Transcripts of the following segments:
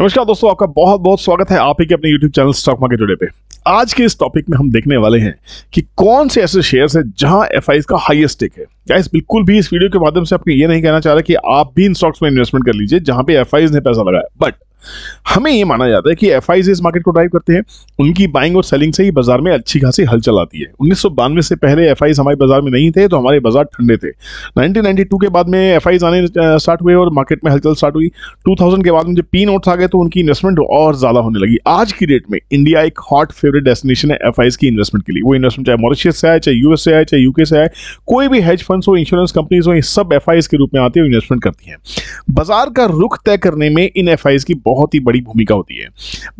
नमस्कार दोस्तों, आपका बहुत बहुत स्वागत है आप ही के अपने YouTube channel stock market today पे। आज के इस टॉपिक में हम देखने वाले हैं कि कौन से ऐसे शेयर्स हैं जहाँ एफ़ का हाईएस्ट टेक है। गाइस बिल्कुल भी इस वीडियो के माध्यम से आपको ये नहीं कहना चाह रहा कि आप भी इन स्टॉक्स में इन्वेस्टमेंट कर लीजिए, जहाँ पे एफ़ ने पैसा लगाया। बट हमें ये माना जाता है कि एफ़ इस मार्केट को ड्राइव करते हैं। उनकी बाइंग और सेलिंग से ही बाज़ार में अच्छी खासी हलचल आती है। उन्नीस सौ बानवे से पहले एफ़ हमारे बाज़ार में नहीं थे तो हमारे बाज़ार ठंडे थे। 1992 के बाद में एफ़ आने स्टार्ट हुए और मार्केट में हलचल स्टार्ट हुई। 2000 के बाद में जब पी नोट्स आ गए तो उनकी इन्वेस्टमेंट और ज़्यादा होने लगी। आज की डेट में इंडिया एक हॉट फेवरेट डेस्टिनेशन है एफ़ की इन्वेस्टमेंट के लिए। वो इन्वेस्टमेंट चाहे मॉरिशियस से आए, चाहे यूएस से आए, चाहे यूके से आए, कोई भी हेज फंड हो इंश्योरेंस कंपनीज़ हो सब एफ़ के रूप में आती है इन्वेस्टमेंट करती है। बाज़ार का रुख तय करने में इन एफ़ की बहुत ही बड़ी भूमिका होती है।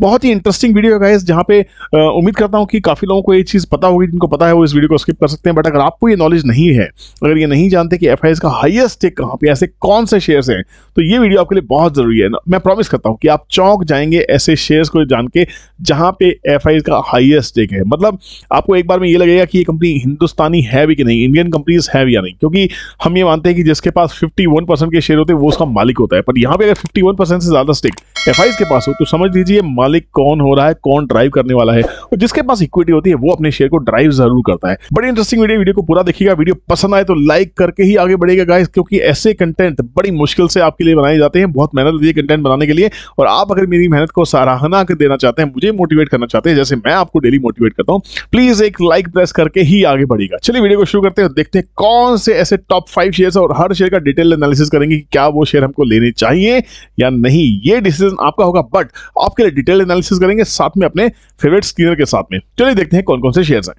बहुत ही इंटरेस्टिंग वीडियो है जहाँ पे उम्मीद करता हूँ कि काफ़ी लोगों को ये चीज़ पता होगी, जिनको पता है वो इस वीडियो को स्किप कर सकते हैं बट अगर आपको ये नॉलेज नहीं है, अगर ये नहीं जानते कि एफ़ का हाइएस्ट स्टेक कहाँ पे, ऐसे कौन से शेयर्स हैं तो ये वीडियो आपके लिए बहुत ज़रूरी है। मैं प्रॉमिस करता हूँ कि आप चौंक जाएँगे ऐसे शेयर्स को जान के, जहाँ पे एफ़ का हाइएस्ट स्टेक है। मतलब आपको एक बार में ये लगेगा कि ये कंपनी हिंदुस्तानी है भी कि नहीं इंडियन कंपनीज़ है भी या नहीं। क्योंकि हम ये मानते हैं कि जिसके पास 51 परसेंट के शेयर होते हैं, वो उसका मालिक होता है। पर यहाँ पे अगर 51 परसेंट से ज़्यादा स्टेक एफ़ के पास हो तो समझ लीजिए मालिक कौन हो रहा है, कौन ड्राइव करने वाला है। और जिसके पास इक्विटी होती है, वो अपने शेयर को ड्राइव ज़रूर करता है। बड़ी इंटरेस्टिंग वीडियो वीडियो को पूरा देखिएगा। वीडियो पसंद आए तो लाइक करके ही आगे बढ़ेगा गाइस क्योंकि ऐसे कंटेंट बड़ी मुश्किल से आपके लिए बनाए जाते हैं। बहुत मेहनत होती है कंटेंट बनाने के लिए। और आप अगर मेरी मेहनत को सराहना देना चाहते हैं, मुझे मोटिवेट करना चाहते हैं, जैसे मैं आपको डेली मोटिवेट करता हूँ प्लीज़ एक लाइक प्रेस करके ही आगे बढ़ेगा चलिए वीडियो को शुरू करते हैं देखते हैं कौन से ऐसे टॉप फाइव शेयर और हर शेयर का डिटेल एनालिसिस करेंगे कि क्या वो शेयर हमको लेने चाहिए या नहीं। ये डिसीज़न आपका होगा बट आपके लिए डिटेल एनालिसिस करेंगे साथ में अपने फेवरेट स्क्रीनर के साथ में। चलिए देखते हैं कौन कौन से शेयर्स हैं।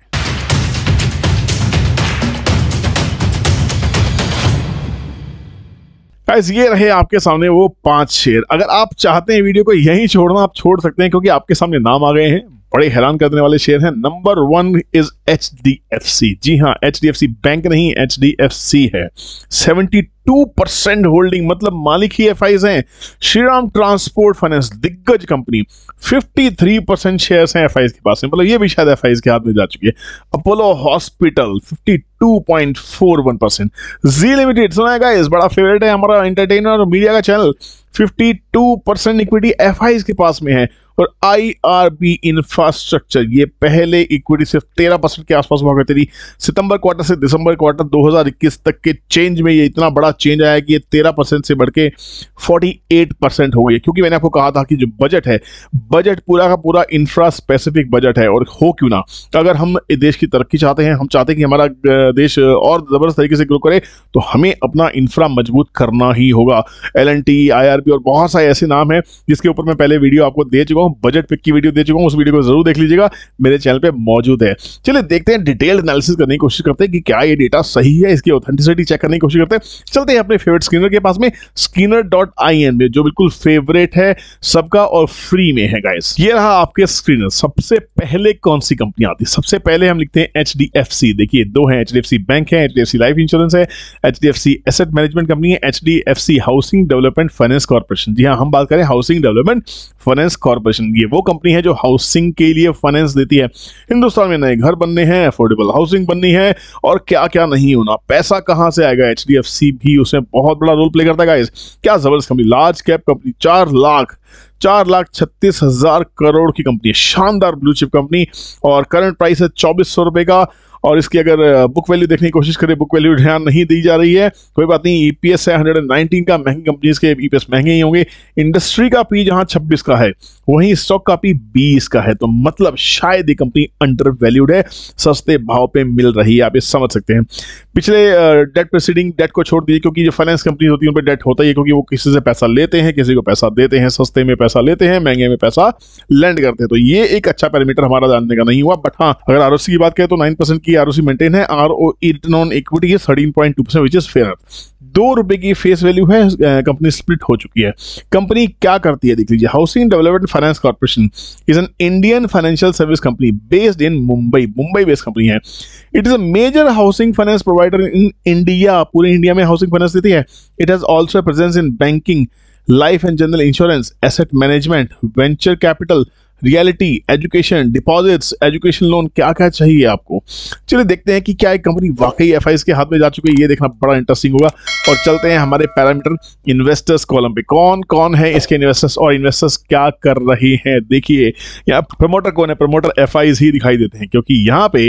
गाइस ये रहे आपके सामने वो पाँच शेयर अगर आप चाहते हैं वीडियो को यहीं छोड़ना, आप छोड़ सकते हैं क्योंकि आपके सामने नाम आ गए हैं। बड़े हैरान करने वाले शेयर हैं। Number one is H D F C जी हाँ H D F C bank नहीं एच डी एफ़ सी है। सेवेंटी टू परसेंट होल्डिंग मतलब मालिक ही एफ़ हैं। श्रीराम ट्रांसपोर्ट फाइनेंस दिग्गज company fifty three percent share हैं एफ़ के पास मतलब ये भी शायद एफ़ के हाथ में जा चुकी है। Apollo hospital fifty two point four one percent Zee limited सुना है इस बड़ा फेवरेट है हमारा एंटरटेनर और मीडिया का channel 52 percent equity F I's के पास में है। और आई आर बी इंफ्रास्ट्रक्चर ये पहले इक्विटी सिर्फ़ 13 परसेंट के आसपास हुआ करती थी। सितंबर क्वार्टर से दिसंबर क्वार्टर 2021 तक के चेंज में ये इतना बड़ा चेंज आया कि ये 13 परसेंट से बढ़ के 48 परसेंट हो गई क्योंकि मैंने आपको कहा था कि जो बजट है बजट पूरा का पूरा इंफ्रा स्पेसिफिक बजट है और हो क्यों ना? अगर हम देश की तरक्की चाहते हैं, हम चाहते हैं कि हमारा देश और ज़बरदस्त तरीके से ग्रो करे तो हमें अपना इंफ्रा मज़बूत करना ही होगा। एल एन टी आई और बहुत सारे ऐसे नाम हैं जिसके ऊपर मैं पहले वीडियो आपको दे चुका हूँ। बजट पिक की वीडियो दे चुका हूँ, उस वीडियो को ज़रूर देख लीजिएगा। मेरे चैनल पे मौजूद है। चलिए देखते हैं डिटेल एनालिसिस करने की कोशिश करते हैं कि क्या ये डेटा सही है, इसकी ऑथेंटिसिटी चेक करने की कोशिश करते हैं। चलते हैं अपने फेवरेट स्क्रीनर के पास में स्क्रीनर डॉट आई एन में, जो बिल्कुल फेवरेट है सबका और फ्री में है गाइस ये रहा आपके स्क्रीनर सबसे पहले कौन सी कंपनी आती है? सबसे पहले हम लिखते हैं एच डी एफ़ सी देखिए, दो है H D F C bank है H D F C life insurance है H D F C asset management company है H D F C housing development finance corporation जी हाँ हम बात करें हाउसिंग डेवलपमेंट फाइनेंस कॉर्पोरेशन ये वो कंपनी है जो हाउसिंग के लिए फाइनेंस देती है। हिंदुस्तान में नए घर बनने हैं अफोर्डेबल हाउसिंग बननी है, और क्या क्या नहीं होना। पैसा कहाँ से आएगा? एचडीएफसी भी उसमें बहुत बड़ा रोल प्ले करता है क्या ज़बरदस्त कंपनी लार्ज कैप कंपनी चार लाख चार लाख छत्तीस हज़ार करोड़ की कंपनी है। शानदार ब्लू चिप कंपनी और करंट प्राइस है चौबीस सौ रुपए का। और इसकी अगर बुक वैल्यू देखने की कोशिश करें बुक वैल्यू ध्यान नहीं दी जा रही है, कोई बात नहीं ईपीएस है 119 का, महँगी कंपनीज़ के ईपीएस महँगे ही होंगे। इंडस्ट्री का पी जहाँ 26 का है, वहीं स्टॉक का पी 20 का है। तो मतलब शायद ये कंपनी अंडर वैल्यूड है, सस्ते भाव पे मिल रही है, आप ये समझ सकते हैं। पिछले डेट प्रोसीडिंग डेट को छोड़ दीजिए, क्योंकि जो फाइनेंस कंपनी होती है उन पर डेट होता ही है, क्योंकि वो किसी से पैसा लेते हैं, किसी को पैसा देते हैं, सस्ते में पैसा लेते हैं, महँगे में पैसा लैंड करते हैं। तो ये एक अच्छा पैरामीटर हमारा जानने का नहीं हुआ बट हाँ अगर आरओसी की बात करें तो नाइन की आरओसी मेंटेन है R O return on equity है thirteen point two percent which is fair दो रुपए की फेस वैल्यू है कंपनी स्प्लिट हो चुकी है। कंपनी क्या करती है, देख लीजिए। Housing development finance corporation is an Indian financial service company based in Mumbai Mumbai based company है। It is a major housing finance provider in India पूरे इंडिया में हाउसिंग फाइनेंस देती है। It has also presence in banking life and general insurance asset management venture capital reality education deposits education loan क्या क्या चाहिए आपको? चलिए देखते हैं कि क्या एक कंपनी वाकई एफआईएस के हाथ में जा चुकी है ये देखना बड़ा इंटरेस्टिंग होगा। और चलते हैं हमारे पैरामीटर इन्वेस्टर्स कॉलम पे। कौन कौन है इसके इन्वेस्टर्स और इन्वेस्टर्स क्या कर रहे हैं? देखिए यहाँ प्रमोटर कौन है? प्रमोटर एफ़ ही दिखाई देते हैं क्योंकि यहाँ पे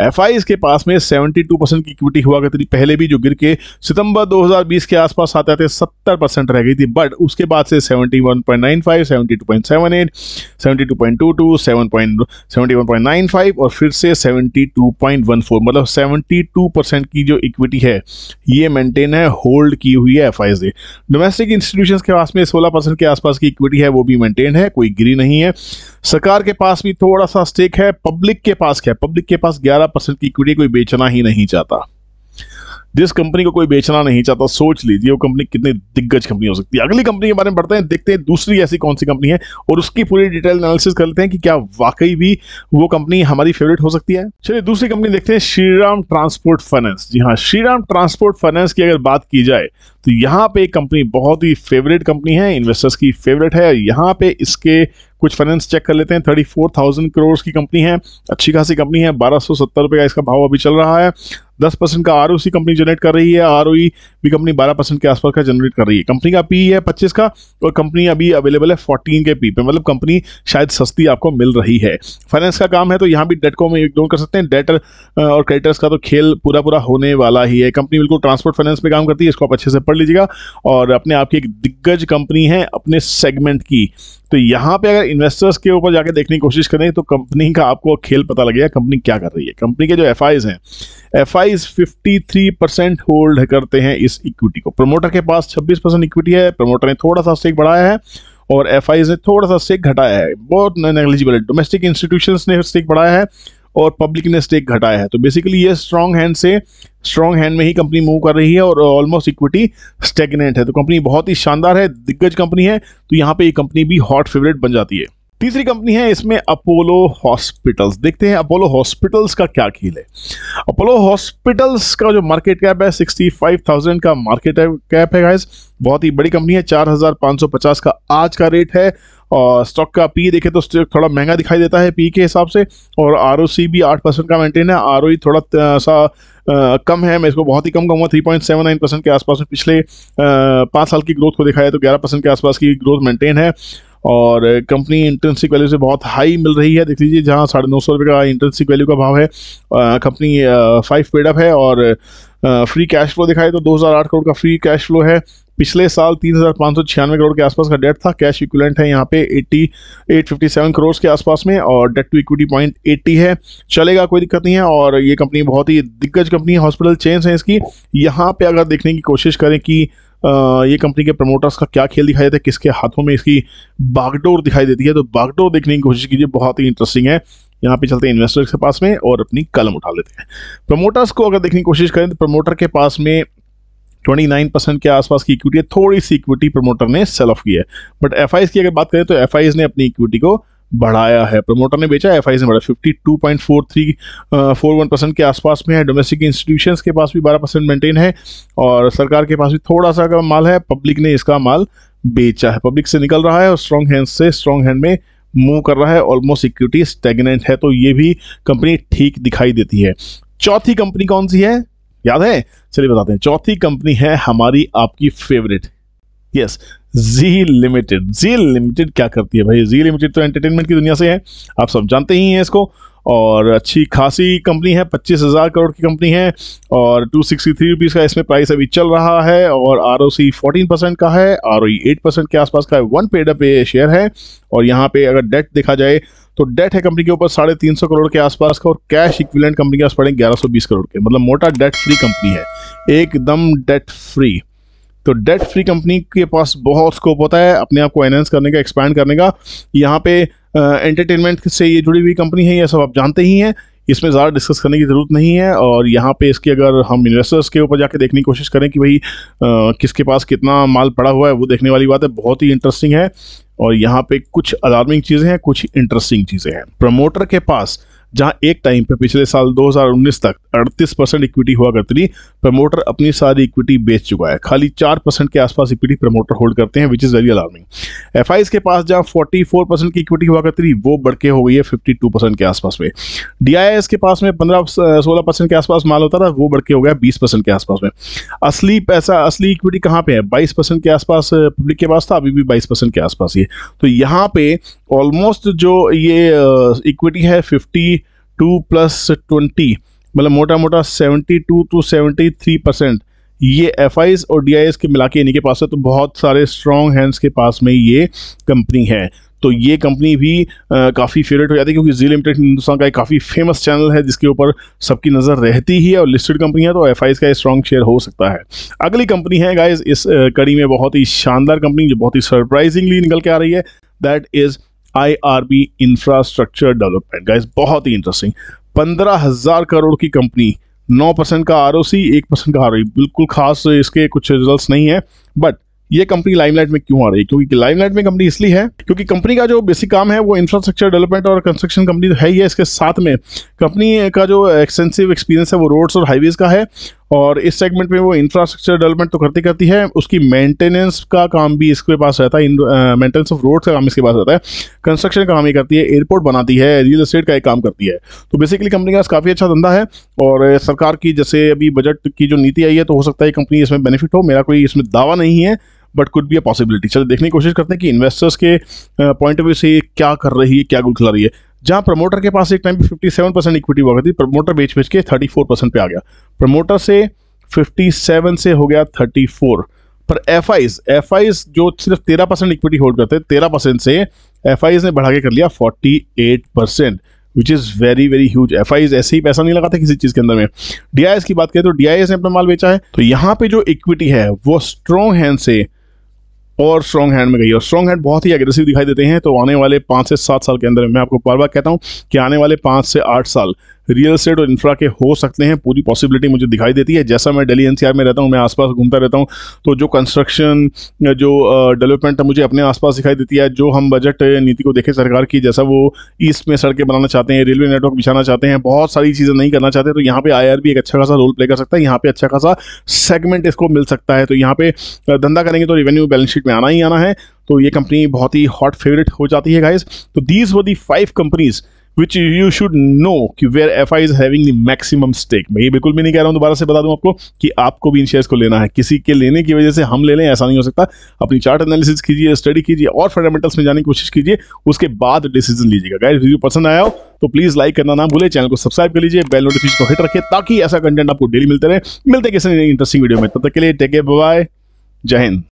एफ़ के पास में 72 परसेंट की इक्विटी हुआ करती थी। पहले भी जो गिर के सितंबर 2020 के आसपास आते थे 70 परसेंट रह गई थी बट उसके बाद से 71.95, 72.78, 72.22, 71.95 और फिर से 72.14 मतलब 72 परसेंट की जो इक्विटी है ये मेंटेन है होल्ड की हुई है एफ़ डोमेस्टिक इंस्टीट्यूशन के पास में 16 परसेंट के आसपास की इक्विटी है वो भी मेंटेन है कोई गिरी नहीं है। सरकार के पास भी थोड़ा सा स्टेक है पब्लिक के पास क्या? है पब्लिक के पास 11 परसेंट की इक्विटी कोई बेचना ही नहीं चाहता। जिस कंपनी को कोई बेचना नहीं चाहता, सोच लीजिए वो कंपनी कितनी दिग्गज कंपनी हो सकती है। अगली कंपनी के बारे में बढ़ते हैं, देखते हैं दूसरी ऐसी कौन सी कंपनी है और उसकी पूरी डिटेल एनालिसिस कर लेते हैं कि क्या वाकई भी वो कंपनी हमारी फेवरेट हो सकती है। चलिए दूसरी कंपनी देखते हैं, श्रीराम ट्रांसपोर्ट फाइनेंस जी हाँ श्रीराम ट्रांसपोर्ट फाइनेंस की अगर बात की जाए तो यहाँ पे एक कंपनी बहुत ही फेवरेट कंपनी है इन्वेस्टर्स की फेवरेट है। यहाँ पे इसके कुछ फाइनेंस चेक कर लेते हैं थर्टी फोर थाउज़ेंड करोड़ की कंपनी है, अच्छी खासी कंपनी है, बारह सौ सत्तर रुपये का इसका भाव अभी चल रहा है। दस परसेंट का आरओसी कंपनी जनरेट कर रही है। आर भी कंपनी बारह परसेंट के आसपास का जनरेट कर रही है। कंपनी का पी है पच्चीस का और कंपनी अभी अवेलेबल है फोर्टीन के पी पे। मतलब कंपनी शायद सस्ती आपको मिल रही है। फाइनेंस का काम है तो यहाँ भी डेट को हम इग्नोर कर सकते हैं। डेटर और क्रेडिटर्स का तो खेल पूरा पूरा होने वाला ही है। कंपनी बिल्कुल ट्रांसपोर्ट फाइनेंस पे काम करती है, इसको आप अच्छे से पढ़ लीजिएगा। और अपने आप की एक दिग्गज कंपनी है अपने सेगमेंट की। तो यहाँ पे अगर इन्वेस्टर्स के ऊपर जाके देखने की कोशिश करें तो कंपनी का आपको खेल पता लगेगा कंपनी क्या कर रही है। कंपनी के जो एफ़ हैं एफ़ आई फिफ्टी होल्ड करते हैं इस इक्विटी को। प्रमोटर के पास छब्बीस परसेंट इक्विटी है प्रमोटर ने थोड़ा सा स्टेक बढ़ाया है और एफ़ ने थोड़ा सा स्टेक घटाया है। बहुत नेग्लिजिबल है। डोमेस्टिक इंस्टीट्यूशन ने स्टेक बढ़ाया है और पब्लिक ने स्टेक घटाया है। तो बेसिकली ये स्ट्रॉन्ग हैंड से स्ट्रॉन्ग हैंड में ही कंपनी मूव कर रही है और ऑलमोस्ट इक्विटी स्टेगनेंट है। तो कंपनी बहुत ही शानदार है, दिग्गज कंपनी है। तो यहाँ पे ये कंपनी भी हॉट फेवरेट बन जाती है। तीसरी कंपनी है इसमें अपोलो हॉस्पिटल्स। देखते हैं अपोलो हॉस्पिटल्स का क्या खेल है। अपोलो हॉस्पिटल्स का जो मार्केट कैप है सिक्सटी फाइव थाउज़ेंड का मार्केट कैप है गाइस बहुत ही बड़ी कंपनी है चार हज़ार पाँच सौ पचास का आज का रेट है। और स्टॉक का पी देखे तो थोड़ा महँगा दिखाई देता है पी के हिसाब से। और आरओसी भी आठ परसेंट का मेंटेन है। आर थोड़ा सा आ, कम है। मैं इसको बहुत ही कम कहूँगा three point seven nine percent के आसपास में पिछले पाँच साल की ग्रोथ को दिखाया तो ग्यारह परसेंट के आसपास की ग्रोथ मेंटेन है। और कंपनी इंटेंसिक वैल्यू से बहुत हाई मिल रही है। देख लीजिए, जहाँ साढ़े नौ सौ रुपये का इंटेंसिक वैल्यू का भाव है कंपनी फाइव पेडअप है और फ्री कैश फ्लो दिखाए तो 2008 करोड़ का फ्री कैश फ्लो है। पिछले साल तीन हज़ार पाँच सौ छियानवे करोड़ के आसपास का डेट था। कैश इक्विलेंट है यहाँ पे eighty eight fifty seven crore के आसपास में और debt to equity point eighty है। चलेगा, कोई दिक्कत नहीं है और ये कंपनी बहुत ही दिग्गज कंपनी है। हॉस्पिटल चेंज है इसकी। यहाँ पे अगर देखने की कोशिश करें कि ये कंपनी के प्रमोटर्स का क्या खेल दिखाई देता है, किसके हाथों में इसकी बागडोर दिखाई देती है? तो बागडोर देखने की कोशिश कीजिए, बहुत ही इंटरेस्टिंग है। यहाँ पे चलते हैं इन्वेस्टर्स के पास में और अपनी कलम उठा लेते हैं। प्रमोटर्स को अगर देखने की कोशिश करें तो प्रमोटर के पास में 29 परसेंट के आसपास की इक्विटी है। थोड़ी सी इक्विटी प्रमोटर ने सेल ऑफ़ की है। बट एफ़ की अगर बात करें तो एफ़ ने अपनी इक्विटी को बढ़ाया है। प्रमोटर ने बेचा एफ़ ने बढ़ा fifty two point four three four one percent के आसपास में है। डोमेस्टिक इंस्टीट्यूशन के पास भी बारह परसेंट मेंटेन है और सरकार के पास भी थोड़ा सा का माल है। पब्लिक ने इसका माल बेचा है। पब्लिक से निकल रहा है और स्ट्रॉन्ग हैंड से स्ट्रॉन्ग हैंड में मूव कर रहा है। ऑलमोस्ट इक्विटी स्टेगनेंट है तो ये भी कंपनी ठीक दिखाई देती है। चौथी कंपनी कौन सी है? याद है? चलिए बताते हैं। चौथी कंपनी है हमारी आपकी favourite yes Zee limited Zee limited क्या करती है भाई? जी लिमिटेड तो एंटरटेनमेंट की दुनिया से है। आप सब जानते ही हैं इसको। और अच्छी खासी कंपनी है, पच्चीस हज़ार करोड़ की कंपनी है। और टू सिक्सटी थ्री रुपीज़ का इसमें प्राइस अभी चल रहा है। और R O C fourteen percent का है आर ओ एट परसेंट के आसपास का है। वन पेड अप शेयर है। और यहाँ पे अगर डेट देखा जाए तो डेट है कंपनी के ऊपर साढ़े तीन सौ करोड़ के आसपास का। और कैश इक्विलेंट कंपनी के पास पड़े ग्यारह सौ बीस करोड़ के। मतलब मोटा डेट फ्री कंपनी है। एकदम डेट फ्री तो डेट फ्री कंपनी के पास बहुत स्कोप होता है अपने आप को एनहेंस करने का एक्सपैंड करने का। यहाँ पे एंटरटेनमेंट से ये जुड़ी हुई कंपनी है, ये सब आप जानते ही हैं। इसमें ज़्यादा डिस्कस करने की ज़रूरत नहीं है और यहाँ पे इसके अगर हम इन्वेस्टर्स के ऊपर जाके देखने की कोशिश करें कि भाई किसके पास कितना माल पड़ा हुआ है, वो देखने वाली बात है। बहुत ही इंटरेस्टिंग है और यहाँ पे कुछ अलार्मिंग चीज़ें हैं, कुछ इंटरेस्टिंग चीज़ें हैं। प्रमोटर के पास जहाँ एक टाइम पे पिछले साल 2019 तक 38 परसेंट इक्विटी हुआ करती थी प्रमोटर अपनी सारी इक्विटी बेच चुका है। खाली चार परसेंट के आसपास इक्विटी प्रमोटर होल्ड करते हैं which is very alarming F के पास जहाँ 44 परसेंट की इक्विटी हुआ करती थी वो बढ़ के हो गई है 52 परसेंट के आसपास में। डीआईएस के पास में पंद्रह, सोलह परसेंट के आसपास माल होता था वो बढ़ के हो गया बीस परसेंट के आसपास में। असली पैसा, असली इक्विटी कहाँ पे है? बाईस परसेंट के आसपास पब्लिक के पास था, अभी भी बाईस परसेंट के आसपास ही तो यहाँ पे ऑलमोस्ट जो ये इक्विटी है फिफ्टी टू प्लस ट्वेंटी मतलब मोटा मोटा seventy two to seventy three percent, ये एफ़ और डी के मिला के इन्हीं के पास है तो बहुत सारे स्ट्रॉन्ग हैंड्स के पास में ये कंपनी है। तो ये कंपनी भी काफ़ी फेवरेट हो जाती है क्योंकि जी लिमिटेड हिंदुस्तान का एक काफ़ी फ़ेमस चैनल है, जिसके ऊपर सबकी नज़र रहती ही है और लिस्टेड कंपनी है तो एफ़ का स्ट्रॉन्ग शेयर हो सकता है। अगली कंपनी है गाइज़ इस कड़ी में बहुत ही शानदार कंपनी जो बहुत ही सरप्राइजिंगली निकल के आ रही है that is I R B infrastructure development guys बहुत ही इंटरेस्टिंग पंद्रह हज़ार करोड़ की कंपनी नौ परसेंट का आर ओ सी एक परसेंट का आर बिल्कुल खास इसके कुछ रिज़ल्ट नहीं है बट ये कंपनी लाइमलाइट में क्यों आ रही है? क्योंकि लाइमलाइट में कंपनी इसलिए है, क्योंकि कंपनी का जो बेसिक काम है, वो इंफ्रास्ट्रक्चर डेवलपमेंट और कंस्ट्रक्शन कंपनी तो है ही है इसके साथ में. कंपनी का जो एक्सटेंसिव एक्सपीरियंस है, वो रोड्स और हाईवेज का है और इस सेगमेंट में वो इंफ्रास्ट्रक्चर डेवलपमेंट तो करती करती है, उसकी मेंटेनेंस का काम भी इसके पास रहता है मेंटेनेंस ऑफ़ रोड का काम इसके पास रहता है कंस्ट्रक्शन का काम ही करती है एयरपोर्ट बनाती है रियल इस्टेट का एक काम करती है। तो बेसिकली कंपनी का काफ़ी अच्छा धंधा है और सरकार की जैसे अभी बजट की जो नीति आई है तो हो सकता है कंपनी इसमें बेनिफिट हो, मेरा कोई इसमें दावा नहीं है but could be a possibility चलो देखने की कोशिश करते हैं कि इन्वेस्टर्स के पॉइंट ऑफ़ व्यू से क्या कर रही है, क्या गुल खिला रही है। जहाँ प्रमोटर के पास एक टाइम पे 57 परसेंट इक्विटी हुआ करती प्रमोटर बेच बेच के 34 परसेंट पे आ गया। प्रमोटर से 57 से हो गया 34 पर एफ़ आईज एफ़ आईज जो सिर्फ़ 13 परसेंट इक्विटी होल्ड करते तेरह परसेंट से एफ़ आईज ने बढ़ा के कर लिया 48 percent which is very very huge F I ऐसे ही पैसा नहीं लगाता किसी चीज़ के अंदर में। डी की बात करें तो डी ने अपना माल बेचा है। तो यहाँ पे जो इक्विटी है, वो स्ट्रॉन्ग हैंड से और स्ट्रॉन्ग हैंड में गई और स्ट्रॉन्ग हैंड बहुत ही एग्रेसिव दिखाई देते हैं। तो आने वाले पाँच से सात साल के अंदर मैं आपको बार बार कहता हूँ कि आने वाले पाँच से आठ साल रियल स्टेट और इंफ्रा के हो सकते हैं, पूरी पॉसिबिलिटी मुझे दिखाई देती है। जैसा मैं दिल्ली एनसीआर में रहता हूँ, मैं आसपास घूमता रहता हूँ तो जो कंस्ट्रक्शन जो डेवलपमेंट है मुझे अपने आसपास दिखाई देती है। जो हम बजट नीति को देखें सरकार की, जैसा वो ईस्ट में सड़कें बनाना चाहते हैं रेलवे नेटवर्क बिछाना चाहते हैं, बहुत सारी चीज़ें नहीं करना चाहते तो यहाँ पे आई एक अच्छा खासा रोल प्ले कर सकता है। यहाँ पे अच्छा खासा सेगमेंट इसको मिल सकता है। तो यहाँ पे धंधा करेंगे तो रेवेन्यू बैलेंस शीट में आना ही आना है। तो ये कंपनी बहुत ही हॉट फेवरेट हो जाती है गाइज़ तो दीज वो the five companies which you should know कि where F I is having the maximum stake मैं ये बिल्कुल भी नहीं कह रहा हूँ, दोबारा से बता दूँ आपको कि आपको भी इन शेयर्स को लेना है। किसी के लेने की वजह से हम ले लें, ऐसा नहीं हो सकता। अपनी चार्ट एनालिसिस कीजिए स्टडी कीजिए और फंडामेंटल्स में जाने की कोशिश कीजिए, उसके बाद डिसीज़न लीजिएगा। गाइस वीडियो पसंद आया हो तो प्लीज़ लाइक करना ना भूले चैनल को सब्सक्राइब कर लीजिए बेल नोटिफिकेशन को हिट रखिए, ताकि ऐसा कंटेंट आपको डेली मिलते रहे। मिलते किसी इंटरेस्टिंग वीडियो में। तब तक के लिए टेक बाय जय हिंद।